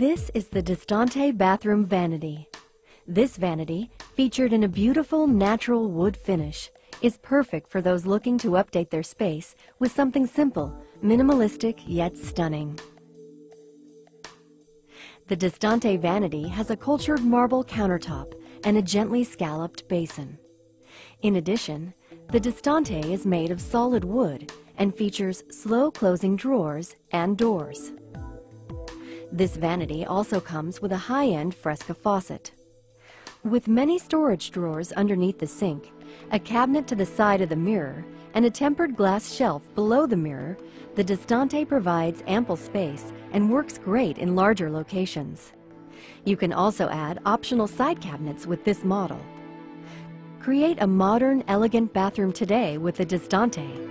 This is the Distante Bathroom Vanity. This vanity, featured in a beautiful natural wood finish, is perfect for those looking to update their space with something simple, minimalistic yet stunning. The Distante Vanity has a cultured marble countertop and a gently scalloped basin. In addition, the Distante is made of solid wood and features slow closing drawers and doors. This vanity also comes with a high-end Fresca faucet. With many storage drawers underneath the sink, a cabinet to the side of the mirror, and a tempered glass shelf below the mirror, the Distante provides ample space and works great in larger locations. You can also add optional side cabinets with this model. Create a modern, elegant bathroom today with the Distante.